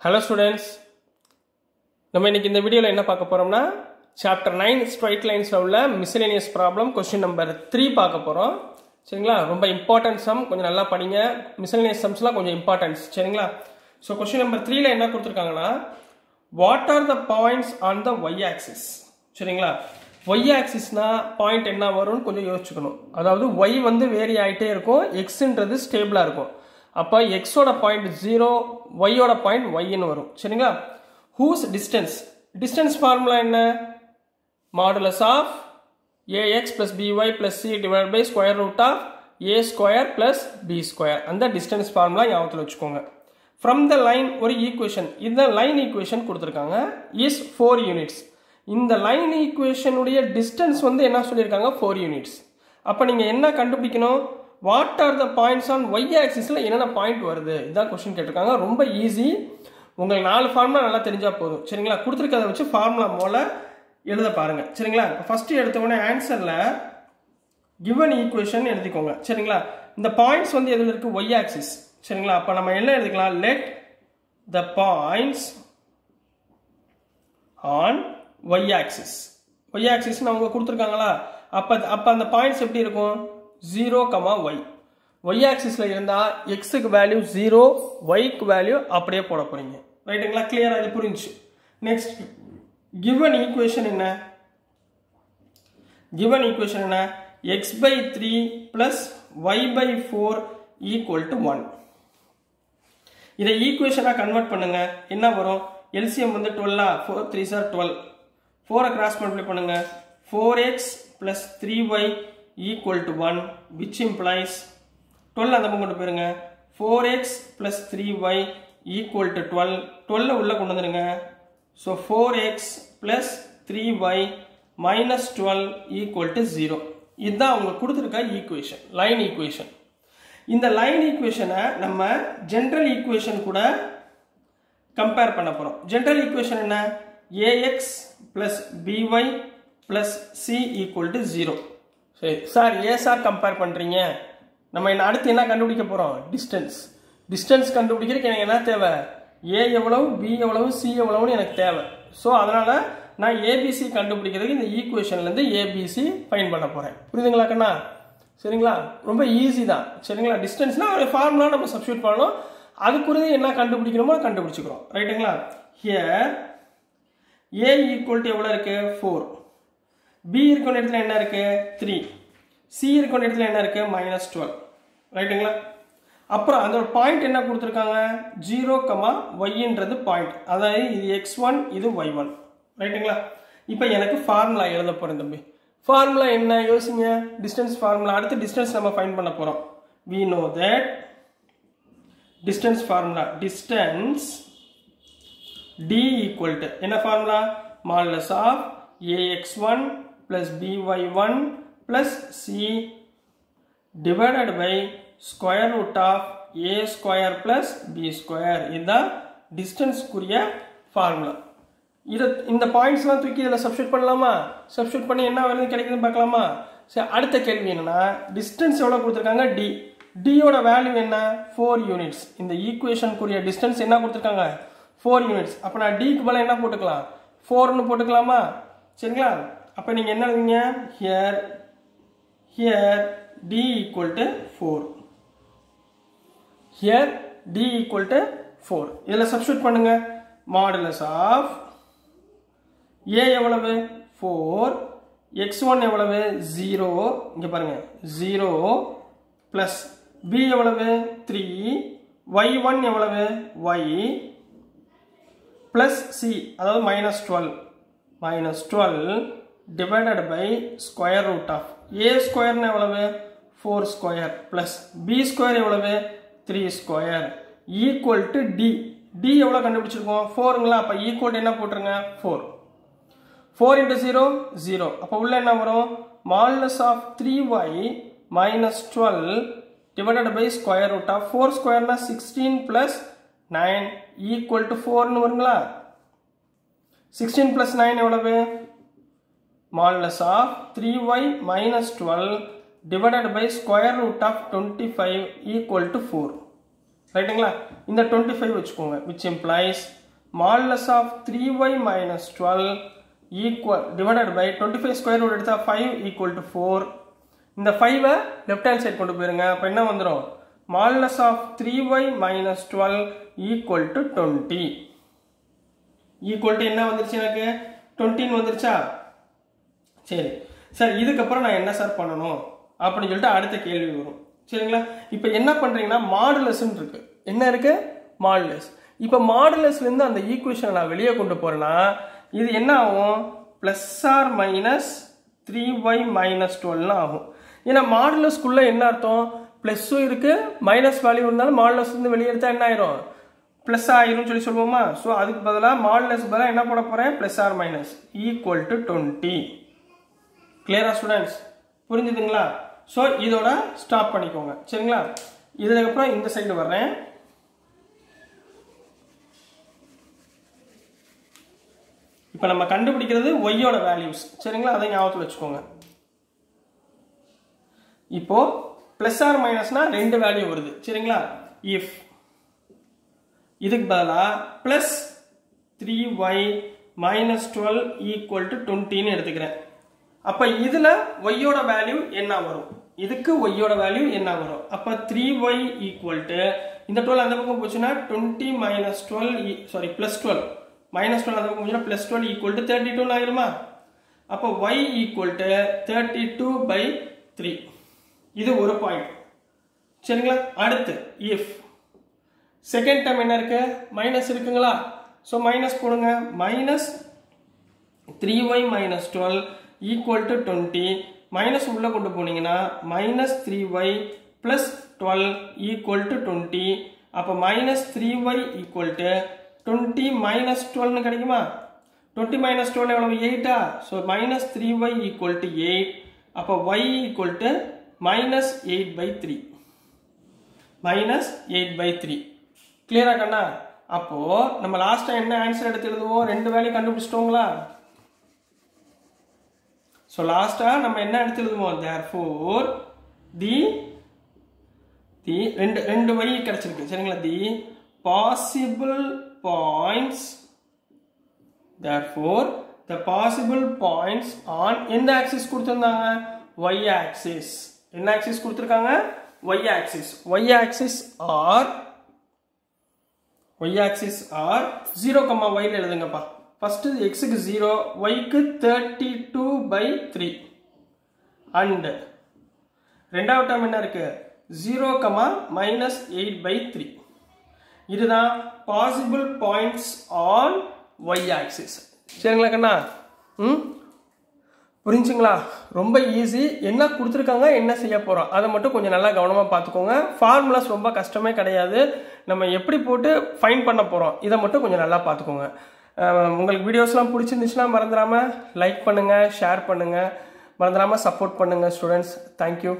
Hello students நம்ம இன்னைக்கு இந்த வீடியோவில் என்ன பார்க்க போகிறோம்னா சாப்டர் நைன் ஸ்ட்ரைட் லைன்ஸில் உள்ள miscellaneous problem question number three பார்க்க போகிறோம் சரிங்களா? ரொம்ப இம்பார்ட்டன்ட் சம் கொஞ்சம் நல்லா படிங்க. மிஸ்லேனியஸ் சம்ஸ்லாம் கொஞ்சம் இம்பார்ட்டன்ஸ் சரிங்களா? ஸோ கொஸ்டின் நம்பர் த்ரீல என்ன கொடுத்துருக்காங்கன்னா what are the points on the Y axis சரிங்களா? ஒய் ஆக்சிஸ்னா பாயிண்ட் என்ன வரும்னு கொஞ்சம் யோசிச்சுக்கணும். அதாவது ஒய் வந்து வேரி ஆகிட்டே இருக்கும். எக்ஸுன்றது ஸ்டேபிளாக இருக்கும். அப்போ எக்ஸோட பாயிண்ட் ஜீரோ ஒய்யோட பாயிண்ட் ஒய்ன்னு வரும். சரிங்களா? ஹூஸ் டிஸ்டன்ஸ் டிஸ்டன்ஸ் ஃபார்முலா என்ன? Modulus of A X plus B Y plus C divide by square root of A square plus B square அந்த டிஸ்டன்ஸ் ஃபார்முலா ஞாபகத்தில் வச்சுக்கோங்க. ஃப்ரம் த லைன் ஒரு equation இந்த லைன் ஈக்குவேஷன் கொடுத்துருக்காங்க. Is four units இந்த line ஈக்குவேஷனுடைய distance வந்து என்ன சொல்லியிருக்காங்க? ஃபோர் யூனிட்ஸ் அப்போ நீங்கள் என்ன கண்டுபிடிக்கணும்? What are the points on Y ஆக்சிஸில் என்னென்ன பாயிண்ட் வருது? இதான் கொஸ்டின் கேட்டிருக்காங்க. ரொம்ப ஈஸி உங்களுக்கு நாலு ஃபார்முலா நல்லா தெரிஞ்சால் போதும். சரிங்களா? கொடுத்துருக்கதை வச்சு ஃபார்முலா மூல எழுத பாருங்கள் சரிங்களா? ஃபஸ்ட்டு எடுத்த உடனே ஆன்சரில் கிவன் ஈக்குவேஷன் எழுதிக்கோங்க. சரிங்களா? இந்த பாயிண்ட்ஸ் வந்து எதில் இருக்குது ஒய் ஆக்சிஸ் சரிங்களா? அப்போ நம்ம என்ன எழுதிக்கலாம்? Let the points on y axis y ஆக்சிஸ்னு அவங்க கொடுத்துருக்காங்களா? அப்போ அப்போ அந்த பாயிண்ட்ஸ் எப்படி இருக்கும்? ஜீரோ கமா ஒய் ஒய் ஆக்சிஸில் இருந்தால் எக்ஸுக்கு வேல்யூ ஜீரோ ஒய்க்கு வேல்யூ அப்படியே போட போகிறீங்க ரைட்டுங்களா கிளியராக இது புரிஞ்சு நெக்ஸ்ட் கிவன் ஈக்குவேஷன் என்ன? கிவன் ஈக்குவேஷன் என்ன? X by three plus Y by four equal to one இதை ஈக்குவேஷனாக கன்வெர்ட் பண்ணுங்க. என்ன வரும்? எல்சிஎம் வந்து டுவெல்லா ஃபோர் த்ரீ சார் டுவெல் ஃபோரை கிராஸ் மல்டிப்ளை பண்ணுங்கள் four X plus three Y equal to one which implies twelve அந்த பக்கம் கொண்டு போயிருங்க. Four X plus three Y equal to twelve டுவெல்ல உள்ளே கொண்டு வந்துடுங்க so four X plus three Y minus twelve equal to zero இதுதான் அவங்க கொடுத்துருக்க ஈக்குவேஷன் லைன் ஈக்குவேஷன் இந்த லைன் ஈக்குவேஷனை நம்ம ஜென்ரல் ஈக்குவேஷன் கூட கம்பேர் பண்ண போகிறோம் ஜென்ரல் ஈக்குவேஷன் என்ன? A X plus B Y plus C equal to zero சரி சார் ஏ சார் கம்பேர் பண்ணுறீங்க நம்ம என்ன அடுத்து என்ன கண்டுபிடிக்க போகிறோம் டிஸ்டன்ஸ் டிஸ்டன்ஸ் கண்டுபிடிக்கிறதுக்கு எனக்கு என்ன தேவை? ஏ எவ்வளவு பி எவ்வளவு சி எவ்வளவுன்னு எனக்கு தேவை. ஸோ அதனால் நான் ஏபிசி கண்டுபிடிக்கிறதுக்கு இந்த ஈக்குவேஷன்லேருந்து ஏபிசி ஃபைன் பண்ண போகிறேன் புரியுதுங்களா கண்ணா? சரிங்களா? ரொம்ப ஈஸி தான். சரிங்களா? டிஸ்டன்ஸ்னால் ஒரு ஃபார்முலா நம்ம சப்ஸ்டியூட் பண்ணணும். அதுக்குரிய என்ன கண்டுபிடிக்கணுமோ கண்டுபிடிச்சிக்கிறோம். ரைட்டுங்களா ஹியர் ஏ ஈக்குவல் டு எவ்வளோ இருக்குது ஃபோர் பி இருக்கிற இடத்துல என்ன இருக்கு? த்ரீ சி இருக்கிற இடத்துல என்ன இருக்கு? மைனஸ் டுவெல் ரைட்டுங்களா அப்புறம் அந்த ஒரு பாயிண்ட் என்ன கொடுத்துருக்காங்க? ஜீரோ கமா ஒய்ன்றது பாயிண்ட் அதாவது இது எக்ஸ் ஒன் இது ஒய் ஒன் ரைட்டுங்களா இப்போ எனக்கு ஃபார்முலா எழுத போகிறேன் தம்பி. ஃபார்முலா என்ன? யோசிங்க. டிஸ்டன்ஸ் ஃபார்முலா அடுத்து டிஸ்டன்ஸ் நம்ம ஃபைன் பண்ண போகிறோம் we know that distance formula distance D equal to என்ன formula modulus of A X one plus B Y one plus C divided by square root of A square plus B square இதுதான் டிஸ்டன்ஸ்க்குரிய formula இதை இந்த பாயிண்ட்ஸ்லாம் தூக்கி இதில் substitute பண்ணலாமா? Substitute பண்ணி என்ன வருது கிடைக்குதுன்னு பார்க்கலாமா? சரி அடுத்த கேள்வி என்னென்னா டிஸ்டன்ஸ் எவ்வளோ கொடுத்துருக்காங்க? டி டியோட வேல்யூ என்ன? ஃபோர் யூனிட்ஸ் இந்த ஈக்குவேஷனுக்குரிய டிஸ்டன்ஸ் என்ன கொடுத்துருக்காங்க? ஃபோர் யூனிட்ஸ் அப்போ நான் டிக்கு பதிலாக என்ன போட்டுக்கலாம்? ஃபோர்னு போட்டுக்கலாமா? சரிங்களா? அப்போ நீங்கள் என்ன எழுதுங்க here here D equal to four here D equal to four இதில் சப்ஸ்டியூட் பண்ணுங்க. மாடுலஸ் ஆஃப் ஏ எவ்வளவு? ஃபோர் எக்ஸ் ஒன் எவ்வளவு? ஜீரோ இங்கே பாருங்க. ஜீரோ ப்ளஸ் பி எவ்வளவு? த்ரீ ஒய் ஒன் எவ்வளவு? ஒய் ப்ளஸ் சி அதாவது minus twelve minus twelve divided by square root of A square எவ்வளவு? Four square plus B square எவ்வளவு? Three square equal to D D எவ்வளோ கண்டுபிடிச்சிருக்கோம்? ஃபோருங்களா அப்போ to என்ன போட்டுருங்க? Four four into zero zero அப்போ உள்ள என்ன வரும்? Modulus of three y minus twelve divided by square root of four ஸ்கொயர்னா sixteen plus nine equal to ஃபோர்னு வருங்களா? சிக்ஸ்டீன் ப்ளஸ் நைன் எவ்வளவு? Modulus of three y minus twelve divided by square root of twenty five equal to four ரைட்டுங்களா இந்த twenty five வச்சுக்கோங்க which implies modulus of three y minus twelve equal divided by twenty five square root எடுத்தால் five equal four இந்த ஃபைவை left hand side கொண்டு போயிருங்க அப்போ என்ன வந்துடும் modulus of three y minus twelve equal to equal to என்ன வந்துருச்சு எனக்கு? டுவெண்ட்டின்னு வந்துருச்சா? சரி. சார் இதுக்கப்புறம் நான் என்ன சார் பண்ணணும்? அப்படின்னு சொல்லிட்டு அடுத்த கேள்வி வரும். சரிங்களா? இப்போ என்ன பண்ணுறீங்கன்னா மாடுலஸ்ன்னு இருக்கு. என்ன இருக்கு? மாடுலஸ் இப்போ மாடுலஸ்லேருந்து அந்த ஈக்குவேஷனை நான் வெளியே கொண்டு போகிறேன்னா இது என்ன ஆகும்? Plus or minus three y minus டுவெல்னு ஆகும். ஏன்னா மாடுலஸ்க்குள்ளே என்ன அர்த்தம்? ப்ளஸ்ஸும் இருக்குது மைனஸ் வேல்யூ இருந்தாலும் மாடுலஸ்லேருந்து வந்து வெளியே எடுத்தால் என்ன ஆயிரும்? ப்ளஸ் ஆயிரும் சொல்லி சொல்லுவோமா? ஸோ அதுக்கு பதிலாக மாடுலஸ் பதிலாக என்ன பண்ண போகிறேன் plus or minus equal to twenty கிளியரா ஸ்டூடெண்ட்ஸ் புரிஞ்சுதுங்களா? ஸோ இதோட ஸ்டாப் பண்ணிக்கோங்க. சரிங்களா? இதுக்கப்புறம் இந்த சைடு வர்றேன். இப்போ நம்ம கண்டுபிடிக்கிறது ஒய்யோட வேல்யூஸ் சரிங்களா? அதை ஞாபகத்தில் வச்சுக்கோங்க. இப்போ பிளஸ் ஆர் மைனஸ்னா ரெண்டு வேல்யூ வருது. சரிங்களா? இஃப் இதுக்கு பதிலாக plus three y minus twelve equal to டுவெண்ட்டின்னு எடுத்துக்கிறேன். அப்போ இதில் ஒய்யோட வேல்யூ என்ன வரும்? இதுக்கு ஒய்யோட வேல்யூ என்ன வரும்? அப்போ த்ரீ ஒய் ஈக்குவல் டு இந்த டுவெல் அந்த பக்கம் போச்சுன்னா twenty minus twelve sorry plus twelve minus twelve அந்த பக்கம் போச்சுன்னா plus twelve equal to thirty two ஆயிருமா? அப்போ y equal to thirty two by three இது ஒரு பாயிண்ட் சரிங்களா? அடுத்து இஃப் செகண்ட் டைம் என்ன இருக்கு? மைனஸ் இருக்குங்களா? ஸோ மைனஸ் போடுங்க. Minus three y minus twelve equal to twenty minus உள்ளே கொண்டு போனீங்கன்னா minus three y plus twelve equal to twenty அப்போ minus three y equal to twenty minus டுவெல்னு கிடைக்குமா? டுவெண்ட்டி மைனஸ் டுவெல் எவ்வளவு? எயிட்டா so minus three y equal to eight அப்போ y equal to minus eight by three minus eight by three கிளியரா கண்ணா? அப்போது நம்ம லாஸ்ட்டாக என்ன ஆன்சர் எடுத்து எழுதுவோம்? ரெண்டு வேலையும் கண்டுபிடிச்சிட்டோங்களா? ஸோ லாஸ்ட்டாக நம்ம என்ன எடுத்து எழுதுவோம்? தேர் ஃபோர் தி தி ரெண்டு ரெண்டு வழி கிடச்சிருக்கு. சரிங்களா? The possible points therefore the possible points on எந்த ஆக்சிஸ் கொடுத்துருந்தாங்க? ஒய் ஆக்சிஸ் என்ன ஆக்சிஸ் கொடுத்துருக்காங்க? Y axis y axis or y axis or zero comma while எழுதுங்கப்பா. ஃபஸ்ட்டு எக்ஸுக்கு ஜீரோ ஒய்க்கு thirty two by three and ரெண்டாவது டேர்ம் என்ன இருக்குது zero comma minus eight by three இதுதான் possible points on y axis சரிங்களா கண்ணா? ம்? புரிஞ்சுங்களா? ரொம்ப ஈஸி என்ன கொடுத்துருக்காங்க என்ன செய்ய போகிறோம் அதை மட்டும் கொஞ்சம் நல்லா கவனமாக பார்த்துக்கோங்க. ஃபார்முலாஸ் ரொம்ப கஷ்டமே கிடையாது. நம்ம எப்படி போட்டு ஃபைன் பண்ண போகிறோம் இதை மட்டும் கொஞ்சம் நல்லா பார்த்துக்கோங்க. உங்களுக்கு வீடியோஸ்லாம் பிடிச்சிருந்துச்சுன்னா மறந்துடாமல் லைக் பண்ணுங்கள் ஷேர் பண்ணுங்கள் மறந்துடாமல் சப்போர்ட் பண்ணுங்கள் ஸ்டூடெண்ட்ஸ் தேங்க்யூ